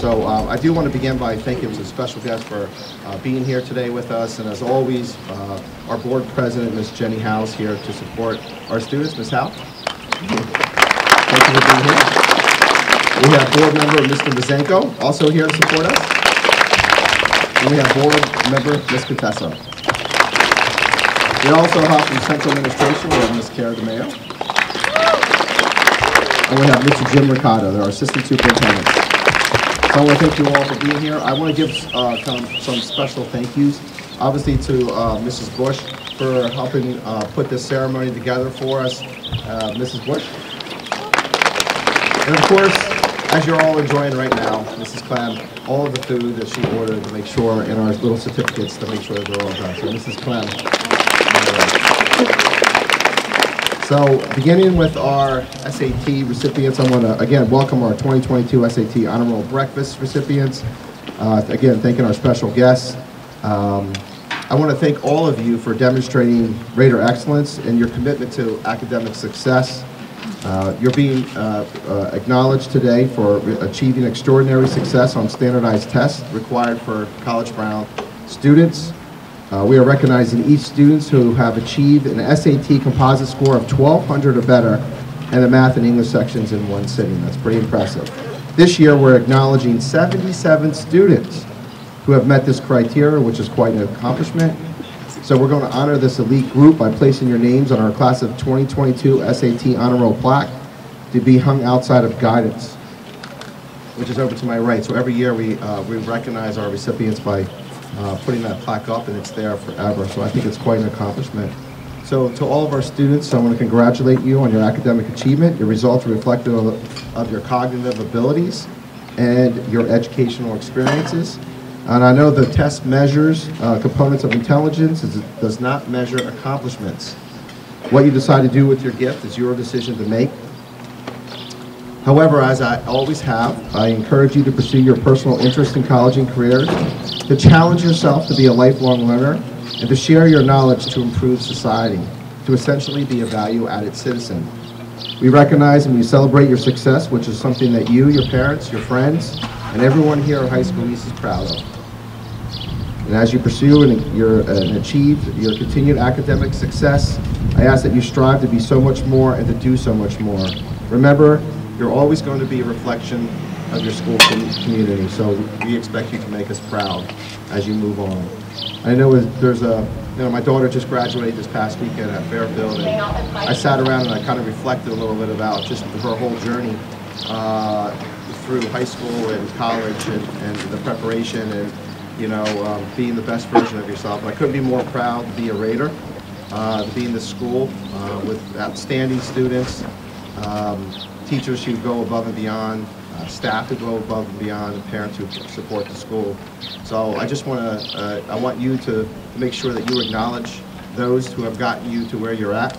So um, I do want to begin by thanking the special guest for uh, being here today with us. And as always, uh, our board president, Ms. Jenny House, here to support our students. Ms. Howe? Thank you for being here. We have board member Mr. Mazenko, also here to support us. And we have board member Ms. Contessa. We also have from central administration, we have Ms. Cara DeMayo. And we have Mr. Jim Ricardo, our assistant superintendents. So I want to thank you all for being here. I want to give uh, some, some special thank yous, obviously to uh, Mrs. Bush for helping uh, put this ceremony together for us. Uh, Mrs. Bush. And of course, as you're all enjoying right now, Mrs. Clem, all of the food that she ordered to make sure, and our little certificates to make sure they're all done. So Mrs. Clem. So beginning with our SAT recipients, I want to again welcome our 2022 SAT Honor Roll Breakfast recipients. Uh, again, thanking our special guests. Um, I want to thank all of you for demonstrating greater excellence and your commitment to academic success. Uh, you're being uh, uh, acknowledged today for achieving extraordinary success on standardized tests required for College Brown students. Uh, we are recognizing each students who have achieved an SAT composite score of 1200 or better in the math and English sections in one sitting. That's pretty impressive. This year, we're acknowledging 77 students who have met this criteria, which is quite an accomplishment. So we're going to honor this elite group by placing your names on our class of 2022 SAT Honor Roll plaque to be hung outside of guidance, which is over to my right. So every year we, uh, we recognize our recipients by uh, putting that plaque up, and it's there forever. So I think it's quite an accomplishment. So to all of our students, I want to congratulate you on your academic achievement. Your results are reflective of, of your cognitive abilities and your educational experiences. And I know the test measures uh, components of intelligence, it does not measure accomplishments. What you decide to do with your gift is your decision to make. However, as I always have, I encourage you to pursue your personal interest in college and careers, to challenge yourself to be a lifelong learner, and to share your knowledge to improve society, to essentially be a value-added citizen. We recognize and we celebrate your success, which is something that you, your parents, your friends, and everyone here at High School East is proud of. And as you pursue and, your, and achieve your continued academic success, I ask that you strive to be so much more and to do so much more. Remember, you're always going to be a reflection of your school community, so we expect you to make us proud as you move on. I know there's a, you know, my daughter just graduated this past weekend at Fairfield, and I sat around and I kind of reflected a little bit about just her whole journey uh, through high school and college and, and the preparation and, you know, um, being the best version of yourself. And I couldn't be more proud to be a Raider, uh, to be in the school uh, with outstanding students, um, teachers who go above and beyond, uh, staff who go above and beyond, and parents who support the school. So I just want to, uh, I want you to, make sure that you acknowledge those who have gotten you to where you're at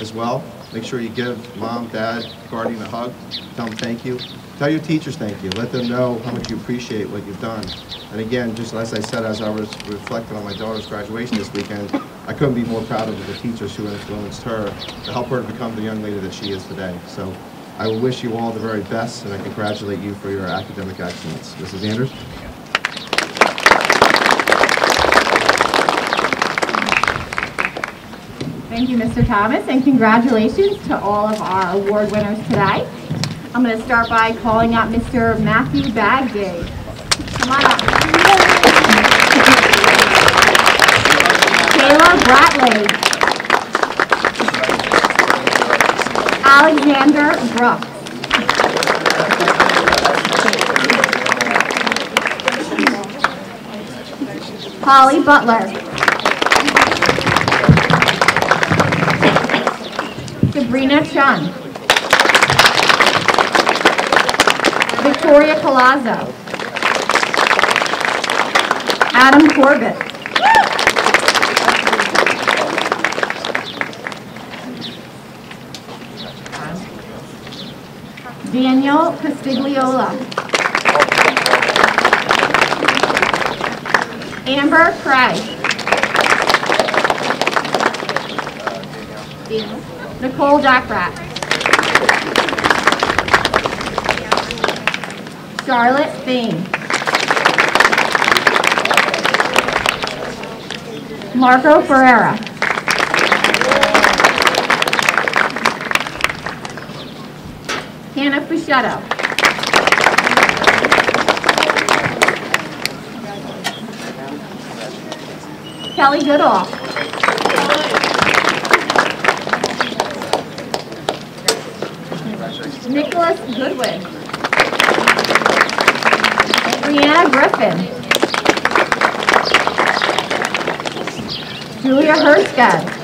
as well. Make sure you give mom, dad, guardian a hug. Tell them thank you. Tell your teachers thank you. Let them know how much you appreciate what you've done. And again, just as I said, as I was reflecting on my daughter's graduation this weekend, I couldn't be more proud of the teachers who influenced her to help her to become the young lady that she is today. So I wish you all the very best, and I congratulate you for your academic excellence. Mrs. Anders? Thank you, Mr. Thomas, and congratulations to all of our award winners today. I'm going to start by calling out Mr. Matthew Bagday. Come on up. Taylor Bratley. Alexander Brooks. Holly Butler. Sabrina Chun. Victoria Palazzo. Adam Corbett. Daniel Castigliola. Amber Craig. Nicole Jackrat. Charlotte Fain. Marco Ferreira. Hannah Fuschetto. Kelly Goodall. Nicholas Goodwin. Brianna Griffin. Julia Herskett.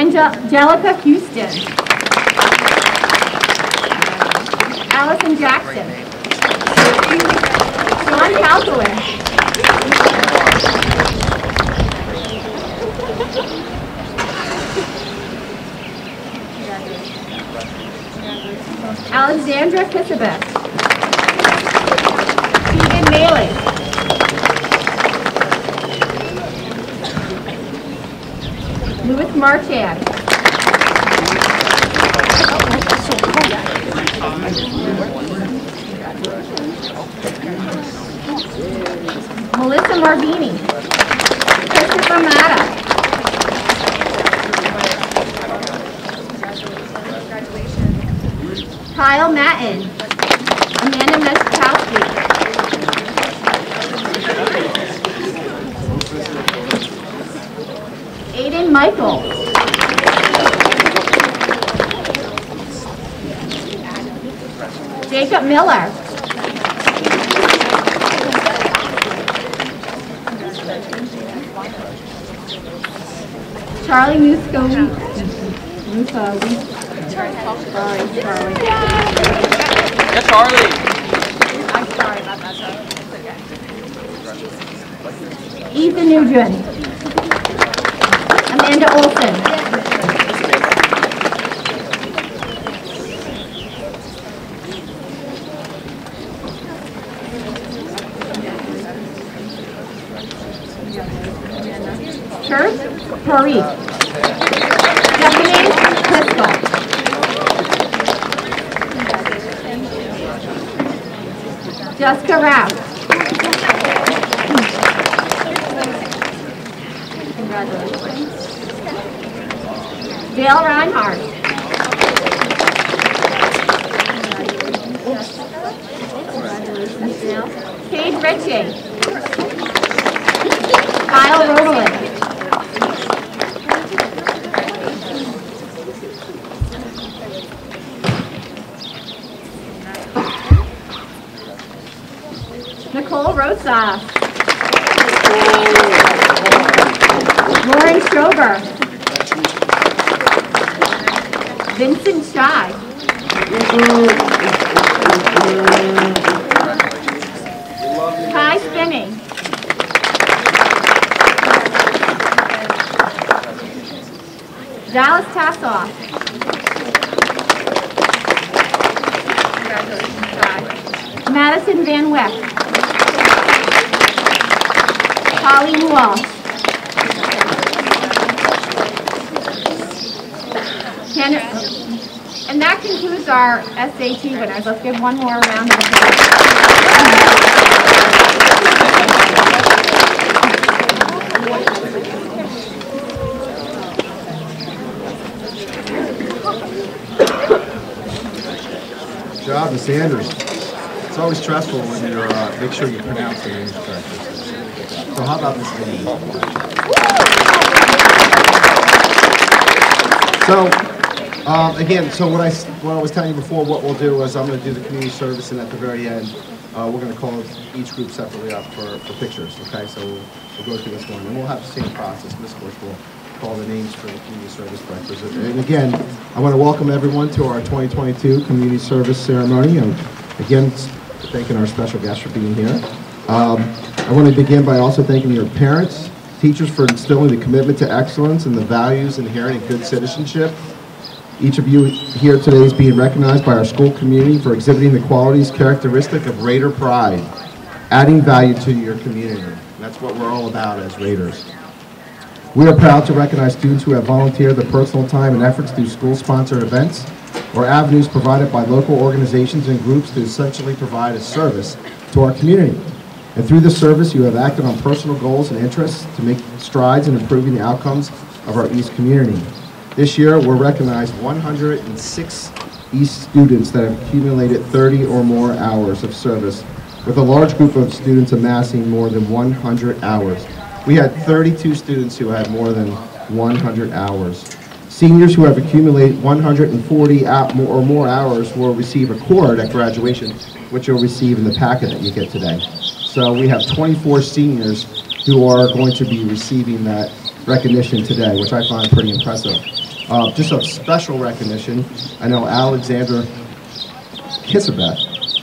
Angelica Houston. Allison Jackson. Sean Calkowitz. Alexandra Kisabeth. Louis Marchand. Melissa Marvini. Christopher Matta. Kyle Matten. Amanda Meskowski. Aiden Michael. Jacob Miller. Charlie Musco. Musco. Sorry, Charlie. Yeah, Charlie. I'm sorry about that, though. Ethan Nugent. Amanda Olson. Parikh. Stephanie. Jessica Rouse. Congratulations. Dale Reinhardt. Congratulations, Dale. Paige Ritchie. Kyle Rodelin. Rosa. Lauren Schober. Vincent Shy. Kai Spinney. Dallas Tassoff. Madison Van Wyck. Colleen Walsh. And that concludes our SAT winners. Let's give one more round of applause. Good job, Ms. Sanders. It's always stressful when you're, uh, make sure you pronounce the names correctly. So how about Ms. Lee? So, um, again, so what I, what I was telling you before, what we'll do is I'm gonna do the community service, and at the very end, uh, we're gonna call each group separately up for, for pictures, okay? So we'll, we'll go through this one, and we'll have the same process, Ms. Bush will call the names for the community service directors. And again, I wanna welcome everyone to our 2022 community service ceremony, and again, thanking our special guests for being here. Um, I want to begin by also thanking your parents, teachers for instilling the commitment to excellence and the values inherent in good citizenship. Each of you here today is being recognized by our school community for exhibiting the qualities characteristic of Raider pride, adding value to your community. That's what we're all about as Raiders. We are proud to recognize students who have volunteered their personal time and efforts through school-sponsored events or avenues provided by local organizations and groups to essentially provide a service to our community. And through this service, you have acted on personal goals and interests to make strides in improving the outcomes of our East community. This year, we're recognized 106 East students that have accumulated 30 or more hours of service, with a large group of students amassing more than 100 hours. We had 32 students who had more than 100 hours. Seniors who have accumulated 140 or more hours will receive a cord at graduation, which you'll receive in the packet that you get today. So we have 24 seniors who are going to be receiving that recognition today, which I find pretty impressive. Uh, Just a special recognition, I know Alexander Kissabeth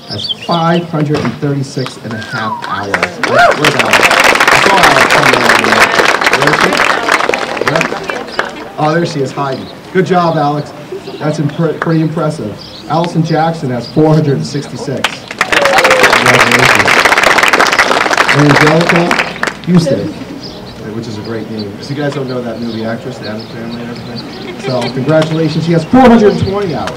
has 536 and a half hours. Where's Alex? Alex somewhere. Where is she? Where? Oh, there she is, hiding. Good job, Alex. That's impre- pretty impressive. Allison Jackson has 466. Angelica Houston, which is a great name. So you guys don't know that movie actress, the Addams Family and everything? So congratulations, she has 420 hours.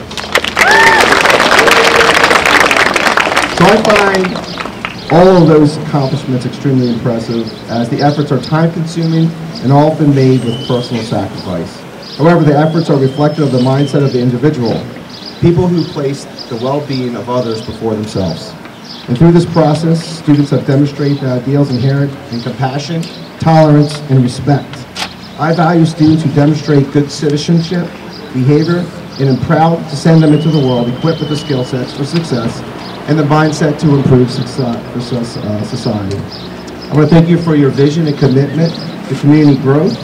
So I find all of those accomplishments extremely impressive, as the efforts are time-consuming and often made with personal sacrifice. However, the efforts are reflective of the mindset of the individual, people who place the well-being of others before themselves. And through this process, students have demonstrated the ideals inherent in compassion, tolerance, and respect. I value students who demonstrate good citizenship, behavior, and am proud to send them into the world equipped with the skill sets for success and the mindset to improve soc- uh, society. I want to thank you for your vision and commitment to community growth.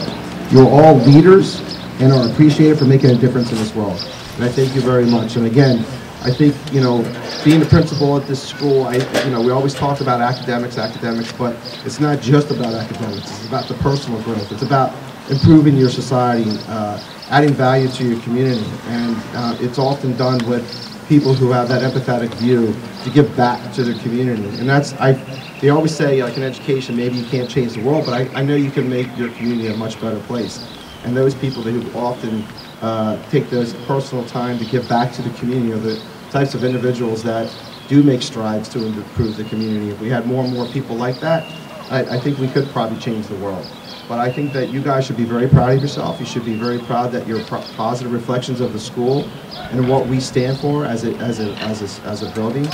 You're all leaders and are appreciated for making a difference in this world. And I thank you very much. And again, I think, you know, being the principal at this school, I, you know, we always talk about academics, academics, but it's not just about academics. It's about the personal growth. It's about improving your society, uh, adding value to your community. And uh, it's often done with people who have that empathetic view to give back to their community. And that's, I, they always say, like in education, maybe you can't change the world, but I, I know you can make your community a much better place. And those people who often uh, take those personal time to give back to the community are the types of individuals that do make strides to improve the community. If we had more and more people like that, I, I think we could probably change the world. But I think that you guys should be very proud of yourself. You should be very proud that you're pro- positive reflections of the school and what we stand for as a, as a, as a, as a building.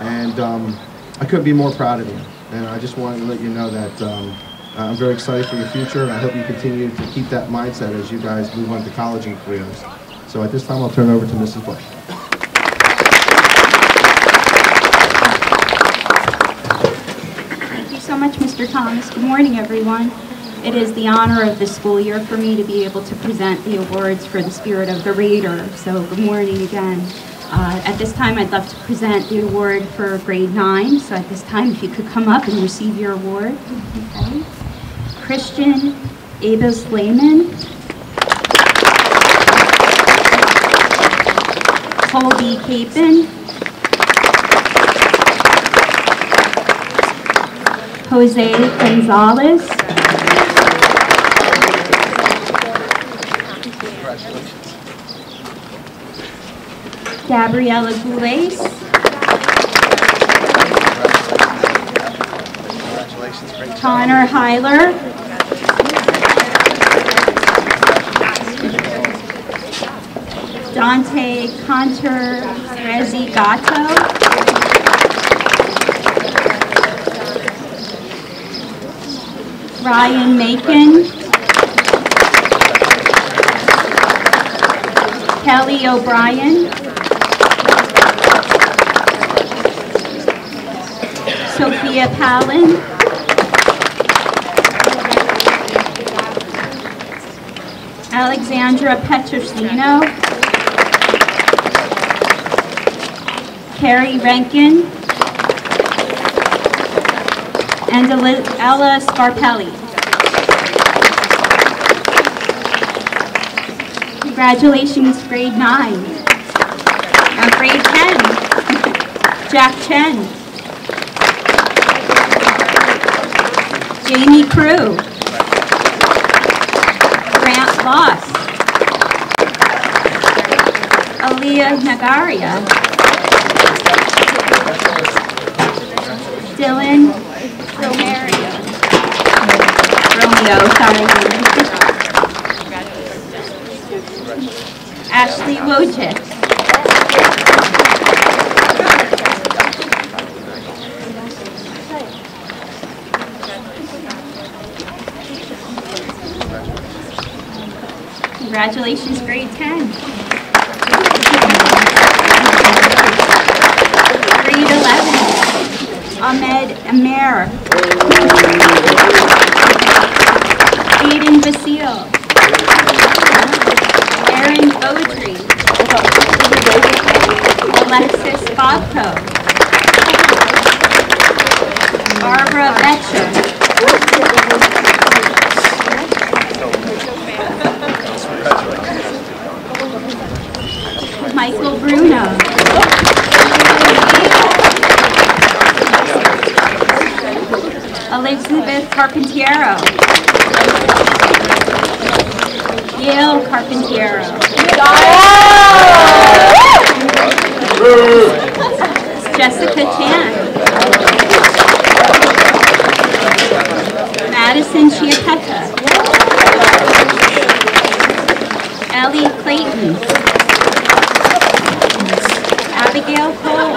And um, I couldn't be more proud of you. And I just wanted to let you know that um, I'm very excited for your future, and I hope you continue to keep that mindset as you guys move on to college and careers. So at this time, I'll turn over to Mrs. Bush. Thank you so much, Mr. Thomas. Good morning, everyone. It is the honor of the school year for me to be able to present the awards for the Spirit of the Raider. So good morning again. Uh, At this time, I'd love to present the award for grade nine. So at this time, if you could come up and receive your award. Okay. Christian Abus Lehman. Colby Capen. Jose Gonzalez. Gabriela great Connor Heiler. Dante Conter Gatto. Ryan Macon. Kelly O'Brien. Sophia Palin. Alexandra Petrosino. Carrie Rankin. And Ella Scarpelli. Congratulations, grade nine. Now grade 10, Jack Chen. Jamie Crew. Grant Voss. Aaliyah Nagaria. Dylan Romeo, sorry. Ashley Wojcik. Congratulations, grade 10. Grade 11, Ahmed Amer. Aiden Basile. Aaron Beaudry. Alexis Bobko. Barbara Betcher. Michael Bruno. Elizabeth Carpentiero. Gail Carpentiero. Jessica Chan. Madison Chiapetta. Ellie Clayton. Abigail Cole.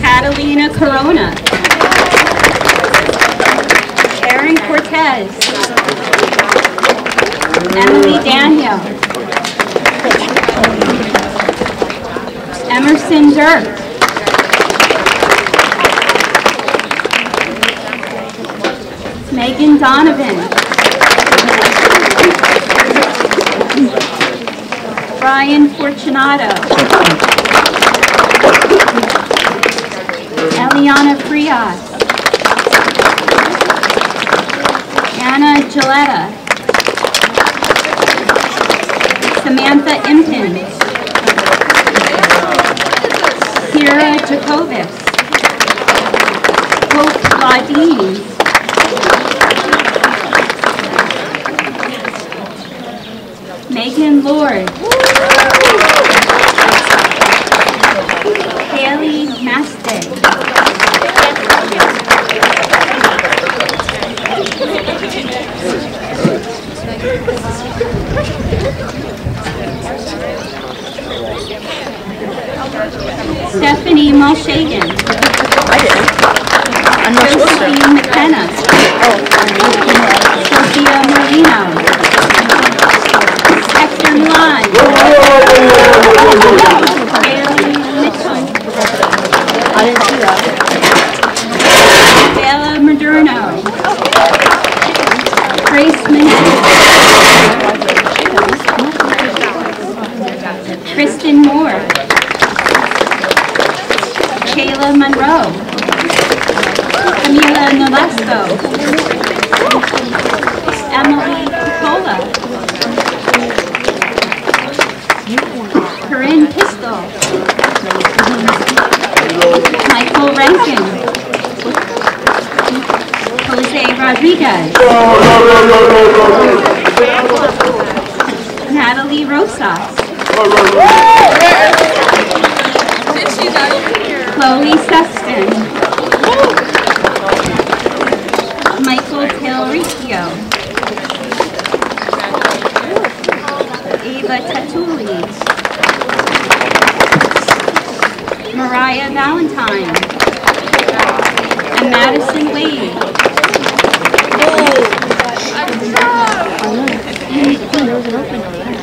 Catalina Corona. Cortez. Emily Daniel. Emerson Dirk. Megan Donovan. Brian Fortunato. Eliana Frias. Anna Gilletta. Samantha Impton. Kira Jacobus. Hope Ladine. Megan Lord. Haley Mastay. Stephanie Malshagan. Josephine McKenna. Oh. Sophia Marino. Hector Milan. Rosas. Chloe Sexton. Michael Telricchio. Ava Tatuli. Mariah Valentine. And Madison Wade. Oh,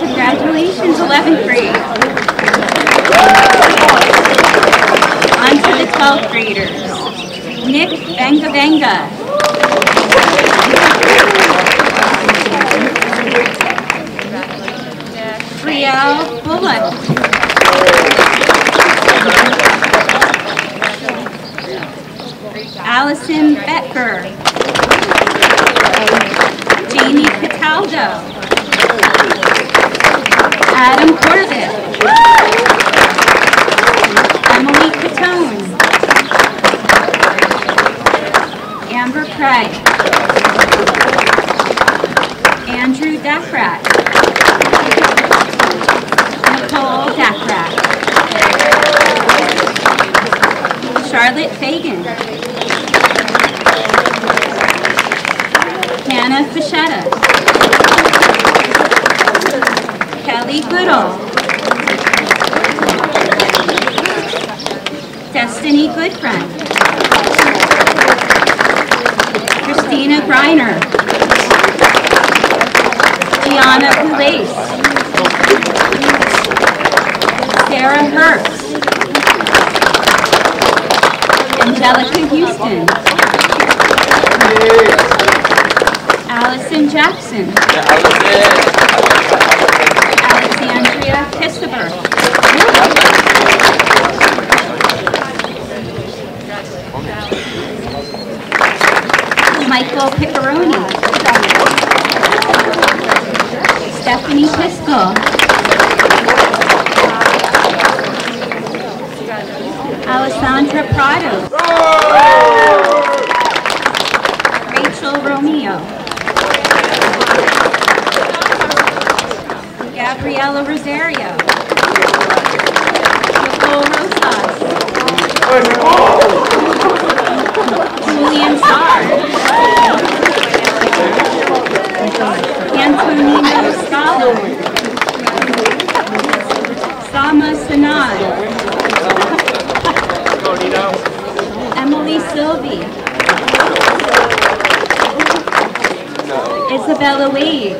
Congratulations, 11th grade. On to the 12th graders. Nick Venga Venga. Brielle Bullock. Allison Becker. Jamie Cataldo. Adam Corbett. Emily Catone. Amber Craig. Andrew Dacrat. Nicole Dacrat. Charlotte Fagan. Hannah Fischetta. Kelly Goodall. Destiny Goodfriend. Christina Griner. Liana Boulais. Sarah Herbst. Angelica Houston. Allison Jackson. Alexandria Kissaber. Michael Piccaroni. Stephanie Piskel. Alessandra Prado. Rachel Romeo. Gabriela Rosario. Nicole Rosas. Julian Sarr. Sama Sanad. Emily Sylvie. Isabella Lee.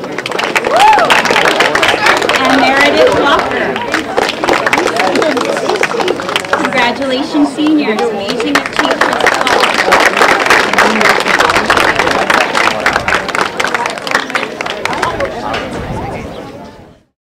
And Meredith Walker. Congratulations, seniors. Amazing.